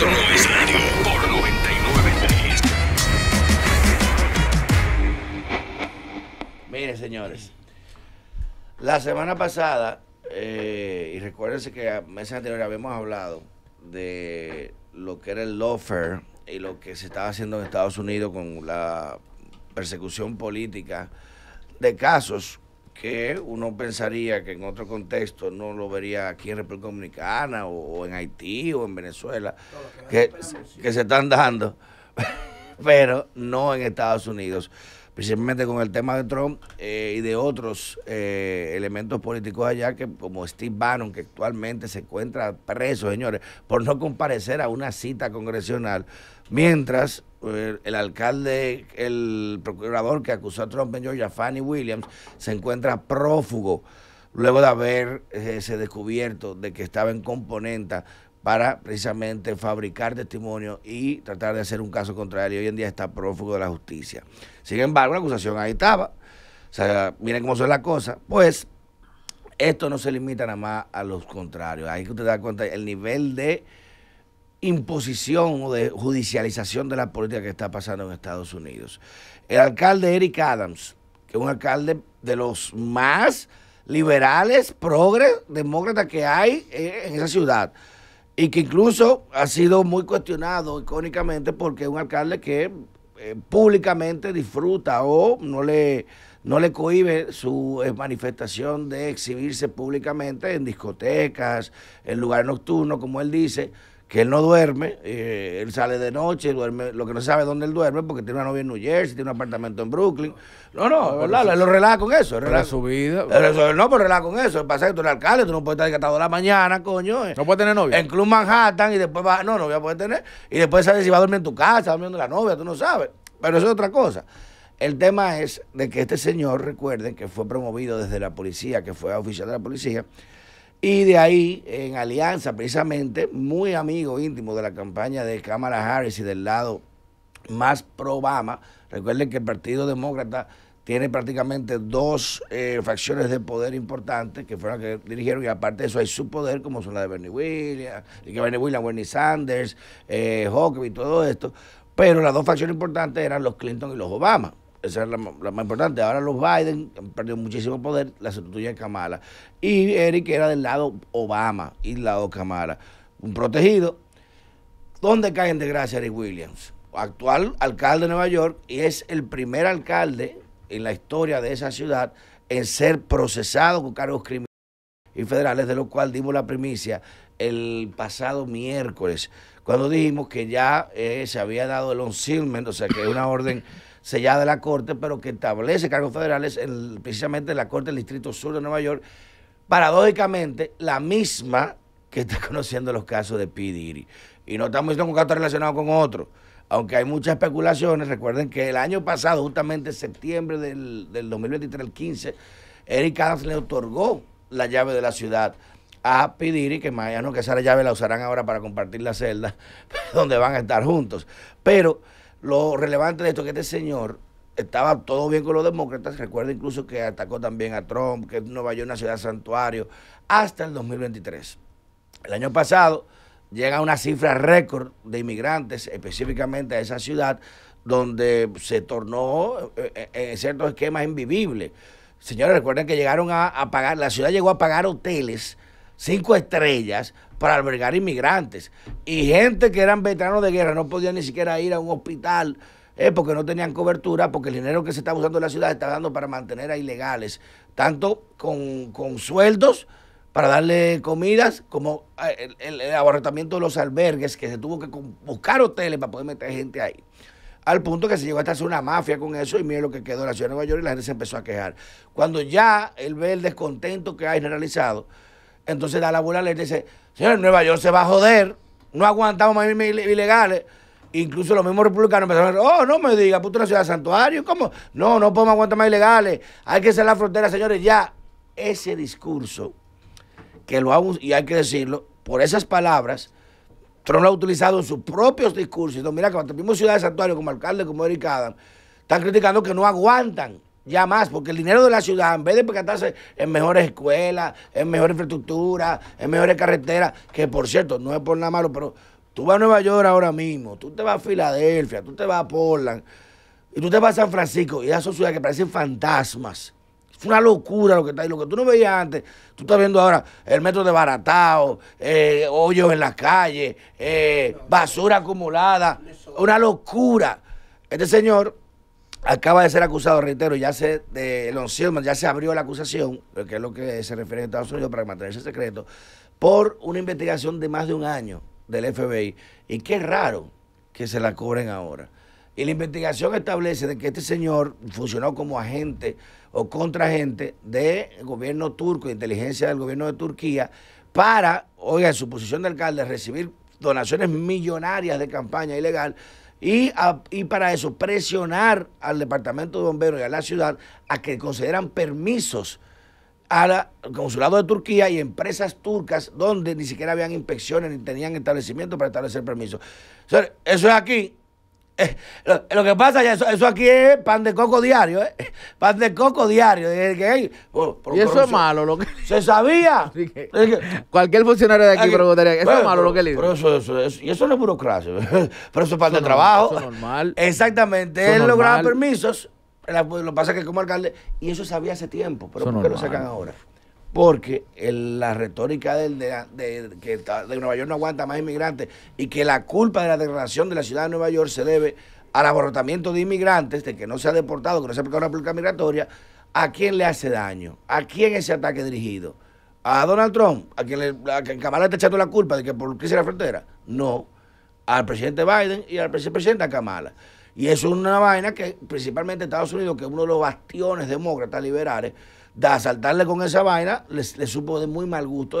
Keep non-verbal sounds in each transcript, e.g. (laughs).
Esto no es radio por 99.3. Miren, señores. La semana pasada, eh, y recuérdense que meses anteriores habíamos hablado de lo que era el lawfare y lo que se estaba haciendo en Estados Unidos con la persecución política de casos que uno pensaría que en otro contexto no lo vería aquí en República Dominicana o, o en Haití o en Venezuela, que, que se están dando, (laughs) pero no en Estados Unidos. Principalmente con el tema de Trump eh, y de otros eh, elementos políticos allá, que como Steve Bannon, que actualmente se encuentra preso, señores, por no comparecer a una cita congresional, mientras eh, el alcalde, el procurador que acusó a Trump en Georgia, Fanny Williams, se encuentra prófugo luego de haberse descubierto de que estaba en componenta para precisamente fabricar testimonio y tratar de hacer un caso contra él y hoy en día está prófugo de la justicia. Sin embargo, la acusación ahí estaba. O sea, miren cómo son las cosas. Pues esto no se limita nada más a los contrarios. Ahí que usted da cuenta el nivel de imposición o de judicialización de la política que está pasando en Estados Unidos. El alcalde Eric Adams, que es un alcalde de los más liberales, progres, demócratas que hay eh, en esa ciudad y que incluso ha sido muy cuestionado icónicamente porque es un alcalde que eh, públicamente disfruta o no le, no le su eh, manifestación de exhibirse públicamente en discotecas, en lugares nocturnos, como él dice, que él no duerme, eh, él sale de noche, duerme, lo que no sabe dónde él duerme, porque tiene una novia en New Jersey, tiene un apartamento en Brooklyn. No, no, ¿verdad? Él lo relaja con eso. Pero relaja- su vida. No, pero relaja con eso. Pasa que tú eres alcalde, tú no puedes estar desgatado la mañana, coño. eh. No puede tener novia. En Club Manhattan y después va, no, no voy a poder tener. Y después sabes si va a dormir en tu casa, durmiendo la novia, tú no sabes. Pero eso es otra cosa. El tema es de que este señor, recuerden que fue promovido desde la policía, que fue oficial de la policía, y de ahí, en alianza, precisamente, muy amigo íntimo de la campaña de Kamala Harris y del lado más pro-Obama. Recuerden que el Partido Demócrata tiene prácticamente dos eh, facciones de poder importantes que fueron las que dirigieron y aparte de eso hay su poder como son la de Bernie Williams, y que Bernie Williams, Bernie Sanders, eh, Huckabee y todo esto, pero las dos facciones importantes eran los Clinton y los Obama. Esa era la, la más importante. Ahora los Biden han perdido muchísimo poder, la sustituye Kamala. Y Eric era del lado Obama y del lado Kamala. Un protegido, ¿Dónde cae en desgracia Eric Williams? Actual alcalde de Nueva York y es el primer alcalde en la historia de esa ciudad en ser procesado con cargos criminales y federales, de lo cual dimos la primicia el pasado miércoles, cuando dijimos que ya eh, se había dado el concealment, o sea, que es una orden sellada de la Corte, pero que establece cargos federales en- precisamente en la Corte del Distrito Sur de Nueva York, paradójicamente la misma que está (laughs) conociendo los casos de P. Diddy. Y no estamos diciendo que un caso está relacionado con otro. Aunque hay muchas especulaciones, recuerden que el año pasado, justamente en septiembre del, del 2023, el 15, Eric Adams le otorgó la llave de la ciudad a P. Diddy, que imagino que esa llave la usarán ahora para compartir la celda, (laughs) donde van a estar juntos. Pero lo relevante de esto es que este señor estaba todo bien con los demócratas, recuerda incluso que atacó también a Trump, que Nueva York es una ciudad santuario, hasta el 2023. El año pasado llega una cifra récord de inmigrantes, específicamente a esa ciudad, donde se tornó eh, eh, en ciertos esquemas invivible. Señores, recuerden que llegaron a, a pagar, la ciudad llegó a pagar hoteles cinco estrellas para albergar inmigrantes. Y gente que eran veteranos de guerra no podían ni siquiera ir a un hospital eh, porque no tenían cobertura, porque el dinero que se estaba usando en la ciudad está dando para mantener a ilegales, tanto con, con sueldos para darle comidas, como eh, el, el- abarrotamiento de los albergues, que se tuvo que buscar hoteles para poder meter gente ahí. Al punto que se llegó hasta hacer una mafia con eso y mire lo que quedó en la ciudad de Nueva York y la gente se empezó a quejar. Cuando ya él ve el descontento que hay generalizado, entonces da la alerta y dice, señor, Nueva York se va a joder, no aguantamos más ile- ilegales. Incluso los mismos republicanos empezaron a decir, oh, no me diga, puto una ciudad de santuario, ¿cómo? No, no podemos aguantar más ilegales, hay que cerrar la frontera, señores, ya. Ese discurso que lo ha, y hay que decirlo, por esas palabras, Trump lo ha utilizado en sus propios discursos. Entonces, mira, que hasta el mismo ciudad de santuario, como alcalde, como Eric Adams, están criticando que no aguantan ya más, porque el dinero de la ciudad, en vez de percatarse en mejores escuelas, en mejor infraestructura, en mejores carreteras, que por cierto, no es por nada malo, pero Tú vas a Nueva York ahora mismo, tú te vas a Filadelfia, tú te vas a Portland, y tú te vas a San Francisco, y esas son ciudades que parecen fantasmas. Es una locura lo que está ahí. Lo que tú no veías antes, tú estás viendo ahora el metro de baratao, eh, hoyos en las calles, eh, basura acumulada. Una locura. Este señor acaba de ser acusado, reitero, ya se, de Elon Silman, ya se abrió la acusación, que es lo que se refiere a Estados Unidos para mantenerse secreto, por una investigación de más de un año del FBI. Y qué raro que se la cobren ahora. Y la investigación establece de que este señor funcionó como agente o contraagente del gobierno turco, de inteligencia del gobierno de Turquía, para, oiga, en su posición de alcalde, recibir donaciones millonarias de campaña ilegal y, y, para eso presionar al departamento de bomberos y a la ciudad a que consideran permisos al consulado de Turquía y empresas turcas donde ni siquiera habían inspecciones ni tenían establecimientos para establecer permisos. eso es aquí, eh, lo, que pasa, ya eso, aquí es pan de coco diario, ¿eh? Pan de coco diario. Que, y eso es malo. Lo que... ¿Se sabía? (laughs) cualquier funcionario de aquí preguntaría, eso es malo lo que le dice. Eso, eso, y eso no es burocracia, (laughs) pero eso es pan de trabajo. Eso normal. Exactamente. Él lograba permisos, lo que pasa es que como alcalde, y eso sabía hace tiempo, pero ¿por qué lo sacan ahora? Porque la retórica del, de, que de Nueva York no aguanta más inmigrantes y que la culpa de la degradación de la ciudad de Nueva York se debe al abortamiento de inmigrantes, de que no se ha deportado, que no se ha aplicado una política migratoria, ¿a quién le hace daño? ¿A quién ese ataque dirigido? ¿A Donald Trump? ¿A quien, le, a quien Kamala está echando la culpa de que por crisis de la frontera? No. Al presidente Biden y al presidente Kamala. Y es una vaina que principalmente Estados Unidos, que es uno de los bastiones demócratas liberales, de asaltarle con esa vaina, le, supo de muy mal gusto.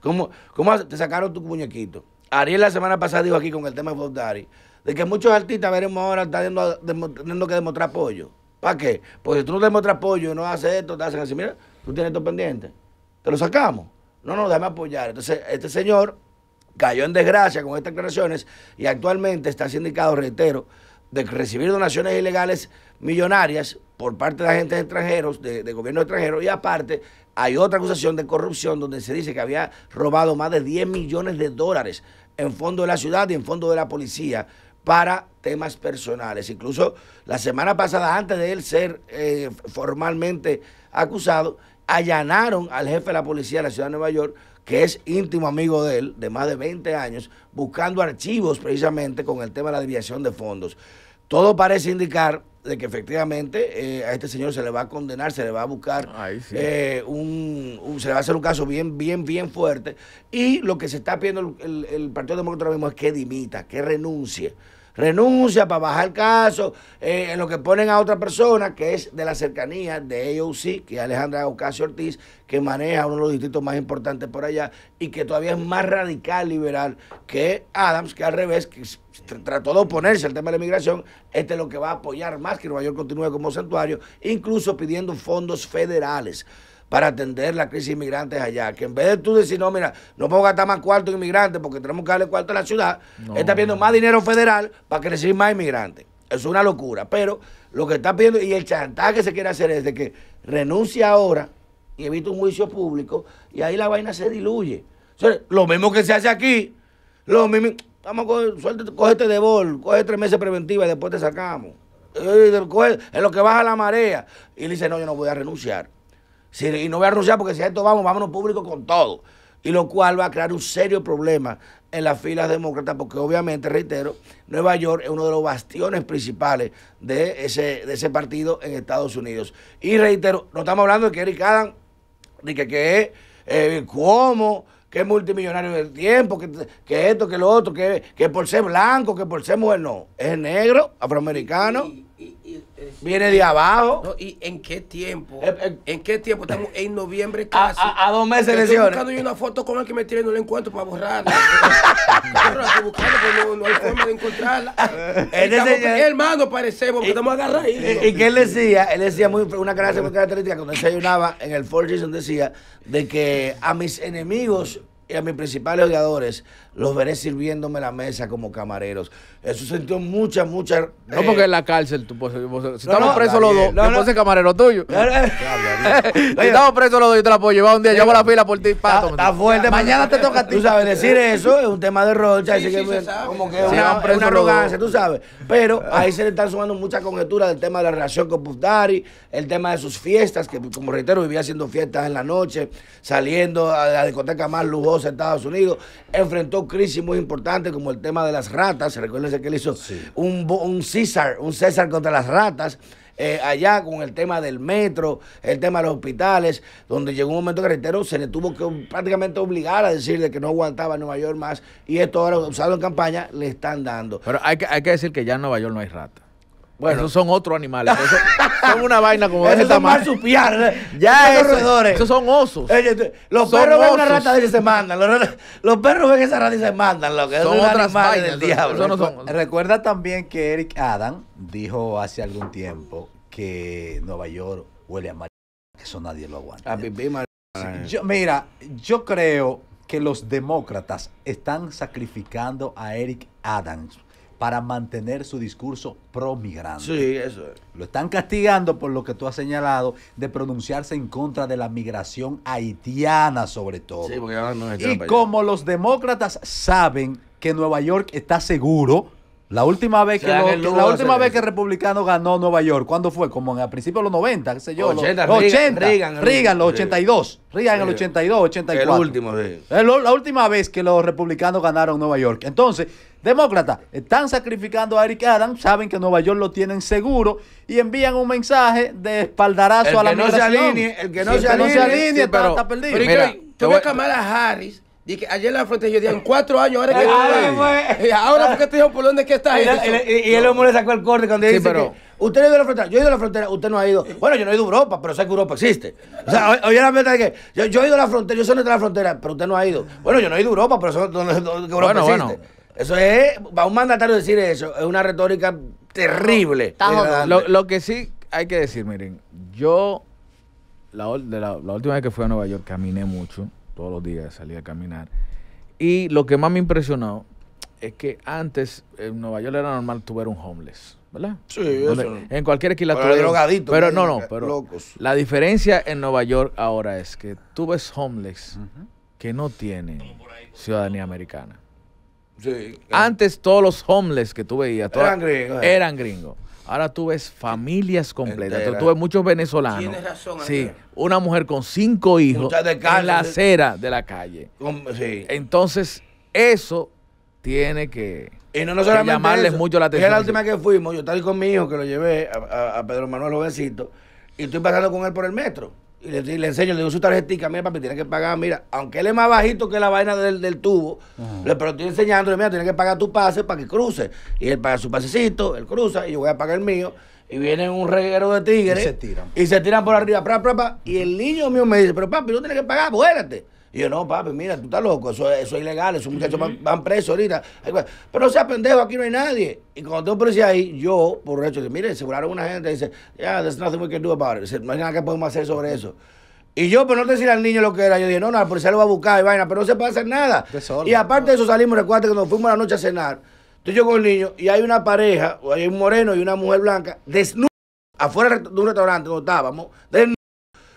¿Cómo, ¿Cómo, te sacaron tu muñequito? Ariel la semana pasada dijo aquí con el tema de Bob Daddy, de que muchos artistas veremos ahora están teniendo, que demostrar apoyo. ¿Para qué? Porque si tú no demuestras apoyo y no haces esto, te hacen así, mira, tú tienes esto pendiente. Te lo sacamos. No, no, déjame apoyar. Entonces, este señor cayó en desgracia con estas declaraciones y actualmente está sindicado, reitero, de recibir donaciones ilegales millonarias por parte de agentes extranjeros, de, de gobiernos extranjeros, y aparte hay otra acusación de corrupción donde se dice que había robado más de 10 millones de dólares en fondo de la ciudad y en fondo de la policía para temas personales. Incluso la semana pasada, antes de él ser eh, formalmente acusado, allanaron al jefe de la policía de la ciudad de Nueva York, que es íntimo amigo de él, de más de 20 años, buscando archivos precisamente con el tema de la desviación de fondos. Todo parece indicar de que efectivamente eh, a este señor se le va a condenar, se le va a buscar eh, un, se le va a hacer un caso bien, bien, bien fuerte. Y lo que se está pidiendo el, el Partido Demócrata ahora mismo es que dimita, que renuncie renuncia para bajar el caso, eh, en lo que ponen a otra persona que es de la cercanía de AOC, que es Alejandra Ocasio Ortiz, que maneja uno de los distritos más importantes por allá y que todavía es más radical liberal que Adams, que al revés, que trató de oponerse al tema de la inmigración, este es lo que va a apoyar más que Nueva York continúe como santuario, incluso pidiendo fondos federales para atender la crisis de inmigrantes allá. Que en vez de tú decir, no, mira, no puedo gastar más cuarto en inmigrantes porque tenemos que darle cuarto a la ciudad, está pidiendo más dinero federal para que más inmigrantes. Es una locura. Pero lo que está pidiendo y el chantaje que se quiere hacer es de que renuncie ahora y evite un juicio público y ahí la vaina se diluye. lo mismo que se hace aquí, lo mismo. Vamos a coger, suerte, cógete de bol, coge tres meses preventiva y después te sacamos. en lo que baja la marea. Y él dice, no, yo no voy a renunciar y no voy a renunciar porque si a esto vamos, vámonos público con todo. Y lo cual va a crear un serio problema en las filas demócratas, porque obviamente, reitero, Nueva York es uno de los bastiones principales de ese, de ese partido en Estados Unidos. Y reitero, no estamos hablando de que Eric Adam, ni que, que es eh, que es multimillonario del tiempo, que, que esto, que lo otro, que, que por ser blanco, que por ser mujer, no. Es negro, afroamericano. Viene de abajo. ¿Y en qué tiempo? Eh, eh, ¿En qué tiempo? Estamos en noviembre casi. A, dos meses de. Estoy buscando una foto con el que me tiene, no la encuentro para borrarla. (laughs) estoy buscando, pero no, hay forma de encontrarla. (laughs) estamos, hermano, parecemos, porque estamos agarrados. Y, y, que él decía, él decía muy, una gracia muy característica, cuando desayunaba en el Four Seasons decía de que a mis enemigos y a mis principales odiadores los veré sirviéndome la mesa como camareros. Eso sintió mucha, mucha... No eh, porque en la cárcel, tú, pues, vos- si No, estamos no, presos los dos, no, no. camarero tuyo. (laughs) si estamos presos los dos, yo te la puedo llevar un día, hago la fila por ti, Está, pato. está fuerte. Mañana te toca a ti. Tú sabes, decir eso es un tema de rocha. Sí, así que como que es una, arrogancia, tú sabes. Pero ahí se le están sumando muchas conjeturas del tema de la relación con Daddy, el tema de sus fiestas, que como reitero, vivía haciendo fiestas en la noche, saliendo a la discoteca más lujosa de Estados Unidos. Enfrentó crisis muy importantes como el tema de las ratas. Recuérdense que él hizo un, un César, un César contra las ratas. eh, allá con el tema del metro, el tema de los hospitales, donde llegó un momento que reitero, se le tuvo que prácticamente obligar a decirle que no aguantaba en Nueva York más, y esto ahora usado en campaña le están dando. Pero hay que, hay que decir que ya en Nueva York no hay rata. Bueno. Esos son otros animales. Esos son una vaina como (laughs) de ese Esos son tamaño. marsupiales, Ya esos eso- roedores. esos son osos. Tú- los Son perros ven una osos. rata de y se mandan. Los, perros ven esa rata y se mandan. Lo que Son otras vainas, del diablo. eso no son- Recuerda también que Eric Adam dijo hace algún tiempo que Nueva York huele a mar. Eso nadie lo aguanta. A pipí, mar- Yo, mira, yo creo que los demócratas están sacrificando a Eric Adams para mantener su discurso pro migrante. Sí, eso es. Lo están castigando por lo que tú has señalado de pronunciarse en contra de la migración haitiana sobre todo. Sí, porque ahora no se Y como los demócratas saben que Nueva York está seguro, la última vez Se que, lo- la última vez que el republicano ganó Nueva York, ¿cuándo fue? Como en, a principios de los 90, qué sé yo. los- 80, los Reagan- 80. Reagan, Reagan, los sí. 82. Reagan en el Sí. 82, 84. El último, sí. La última vez que los republicanos ganaron Nueva York. Entonces, demócratas están sacrificando a Eric Adams, saben que Nueva York lo tienen seguro y envían un mensaje de espaldarazo El a la no se migración. alinee, el que no Sí, se el que no se alinee, sí, está, pero- está perdido. Pero ¿y Mira, Tú voy- ves Kamala Harris. Dije, ayer en la frontera yo dije, en cuatro años, ahora que Ah, fue. Y ahora porque te dijo por dónde que está Y, y- y el hombre le sacó el corte cuando Sí, dice pero- que usted no ha ido a la frontera. Yo he ido a la frontera, usted no ha ido. Bueno, yo no he ido a Europa, pero sé que Europa existe. O sea, oye la verdad es que yo, yo he ido a la frontera, yo sé dónde está la frontera, pero usted no ha ido. Bueno, yo no he ido a Europa, pero sé dónde, dónde- dónde Europa Bueno, existe. bueno. Eso es, para un mandatario decir eso, es una retórica terrible. Está jodido. degradante. Lo, lo que sí hay que decir, miren, yo la, ol- de la, la última vez que fui a Nueva York caminé mucho, todos los días salí a caminar. Y lo que más me impresionó es que antes en Nueva York era normal tu ver un homeless, ¿verdad? Sí, Donde- eso. En cualquier esquina Pero tú ves- drogaditos, Pero no, no, pero locos. la diferencia en Nueva York ahora es que tú ves homeless que no tienen ciudadanía americana. Sí. Antes todos los homeless que tú veías todas- Eran gringos, eh. eran gringos. Ahora tú ves familias completas. Tú, Enteras. tú ves muchos venezolanos. Tienes razón, Sí, Andrea. Una mujer con cinco hijos en la acera de la calle. Con- sí. Entonces, eso tiene que, Y no, no que solamente llamarles eso. mucho la atención. la última que fuimos, yo estaba con mi hijo que lo llevé a, a- a Pedro Manuel Jovencito y estoy pasando con él por el metro. Y le, y le enseño, le digo su tarjetita, mira papi, tiene que pagar, mira, aunque él es más bajito que la vaina del, del tubo, le, pero estoy enseñándole, mira, tiene que pagar tu pase para que cruce. Y él paga su pasecito, él cruza y yo voy a pagar el mío. Y viene un reguero de tigres. Y se tiran. Y se tiran por arriba, pra, pra, pra, y el niño mío me dice, pero papi, no tienes que pagar, vuélate. Y yo, no, papi, mira, tú estás loco, eso, es- eso es ilegal, esos muchachos van, van presos ahorita. Pero no seas pendejo, aquí no hay nadie. Y cuando tengo policía ahí, yo, por hecho, dice, mire, aseguraron una gente, dice, yeah, there's nothing we can do about it. No hay nada que podemos hacer sobre eso. Y yo, por no decir al niño lo que era, yo dije, no, no, la policía lo va a buscar y vaina, pero no se puede hacer nada. Desorden. Y aparte de eso salimos, recuerda que cuando fuimos a la noche a cenar, estoy yo con el niño y hay una pareja, o hay un moreno y una mujer blanca, desnudos, afuera de un restaurante donde estábamos, desnudos,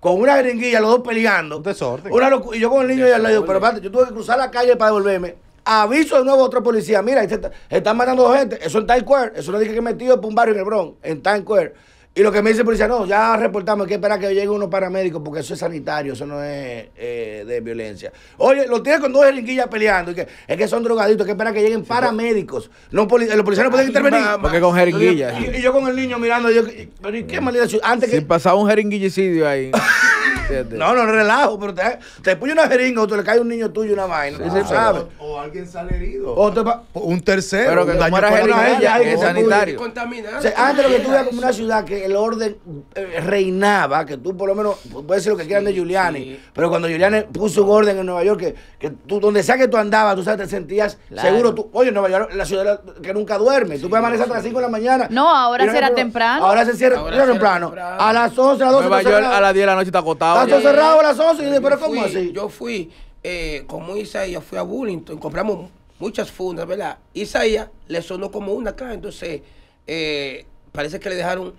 con una jeringuilla, los dos peleando. Un desorden. Una y yo con el niño y al lado, pero espérate, yo tuve que cruzar la calle para devolverme. Aviso de nuevo a otro policía, mira, ahí se está- están matando gente, eso en Times Square, eso no dije que metido por un barrio en el Bronx, en Times Square. Y lo que me dice el policía, no, ya reportamos, hay que esperar que llegue unos paramédicos porque eso es sanitario, eso no es eh, de violencia. Oye, lo tiene con dos jeringuillas peleando, y que, es que son drogaditos, hay que esperar que lleguen paramédicos. No, poli- los policías no pueden intervenir. Porque con jeringuillas. Y, y yo con el niño mirando, yo, pero ¿y qué maldita ciudad? Antes Si que, pasaba un jeringuillicidio ahí. (laughs) no, no relajo, pero te, te pone una jeringa o te le cae un niño tuyo una vaina. Sabes. O alguien sale herido. O te un tercero. Pero que un daño era colateral. jeringuilla, Ay, es sanitario. Contaminado. o sea, antes lo que tú veías como una ciudad que el orden eh, reinaba, que tú por lo menos, puedes decir lo que quieran de Giuliani, pero cuando Giuliani puso un orden en Nueva York, que, que tú, donde sea que tú andabas, tú sabes, te sentías Claro. seguro. Tú, oye, Nueva York, la ciudad que nunca duerme, tú puedes amanecer hasta las 5 de la mañana. No, ahora no será problema. temprano. Ahora se cierra Ahora temprano. temprano. A las 11, a las 12. Nueva York a las 10 de la noche está acotado. Cerrado a las 11. Y yo dije, pero Yo ¿cómo fui- así? Yo fui eh, como Isaías fue a Burlington, compramos muchas fundas, ¿verdad? Isaías le sonó como una acá, entonces eh, parece que le dejaron.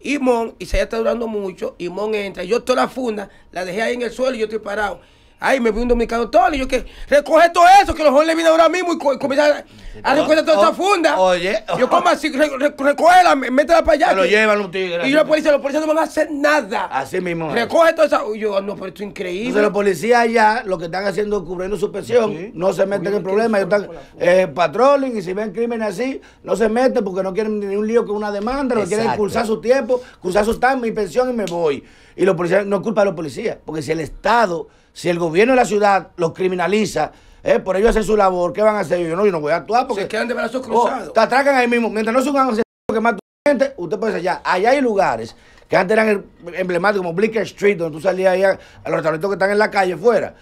Y Mon, Isaías está durando mucho, y Mon entra. Yo toda la funda la dejé ahí en el suelo y yo estoy parado. Ay, me vi un dominicano todo y yo que recoge todo eso, que los jóvenes vienen ahora mismo y co- y comienza a, a recoger toda esa funda. Oye. yo como así, re, re- recógela, métela para allá. Se lo que- llevan los tigres. Y la policía, los policías no van a hacer nada. Así mismo. Recoge toda esa. y Yo, no, pero esto es increíble. Entonces los policías allá lo que están haciendo es cubriendo su pensión, no se meten en problemas, ellos están eh, patrolling y si ven crímenes así, no se meten porque no quieren ni un lío con una demanda, no quieren cursar su tiempo, cursar su time, mi pensión y me voy. Y los policías, no es culpa de los policías, porque si el Estado, si el gobierno de la ciudad los criminaliza, eh, por ellos hacer su labor, ¿qué van a hacer? Yo no, yo no voy a actuar porque... Se quedan de brazos Oh, cruzados. te atracan ahí mismo. Mientras no un asesino que mata gente, usted puede allá. Allá hay lugares que antes eran emblemáticos, como Blicker Street, donde tú salías ahí a, a los restaurantes que están en la calle fuera.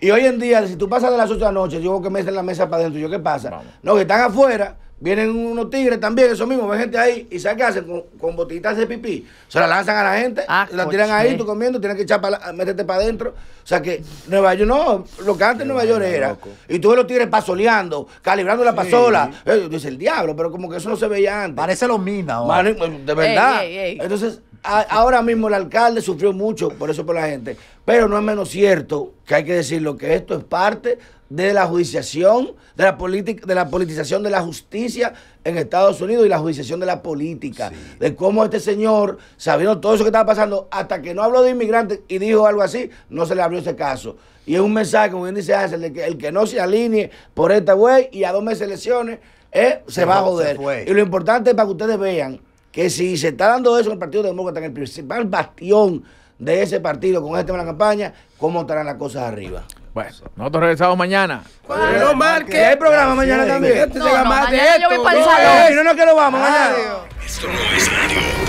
Y hoy en día, si tú pasas de las 8 de la noche, yo que meten la mesa para adentro. Yo, ¿qué pasa? No, que están afuera, vienen unos tigres también, eso mismo, ven gente ahí, y ¿sabes qué hacen? Con, con botellitas de pipí. Se la lanzan a la gente, Ah, la tiran ahí, tú comiendo, tienes que echar para meterte para adentro. O sea que Nueva York, no, lo que antes Nueva York era. Y tú ves los tigres pasoleando, calibrando la pasola. Eh, dice el diablo, pero como que eso no se veía antes. Parece los minas. pues, de verdad. Ey, ey, ey. Entonces, a- ahora mismo el alcalde sufrió mucho por eso por la gente. Pero no es menos cierto que hay que decirlo que esto es parte de la judiciación, de la política, de la politización de la justicia en Estados Unidos y la judiciación de la política. De cómo este señor, sabiendo todo eso que estaba pasando, hasta que no habló de inmigrantes y dijo algo así, no se le abrió ese caso. Y es un mensaje, como bien dice Hansel, de que el que no se alinee por esta güey y a dos meses de elecciones, eh, se, Se va a joder. Y lo importante es para que ustedes vean que si se está dando eso en el Partido Demócrata, en el principal bastión de ese partido con este tema de la campaña, ¿cómo estarán las cosas arriba? Bueno, nosotros regresamos mañana. No marque. ¿Hay programa mañana también? Gente, No, no, mañana yo voy no, salón. Que nos vamos mañana. Esto no es radio.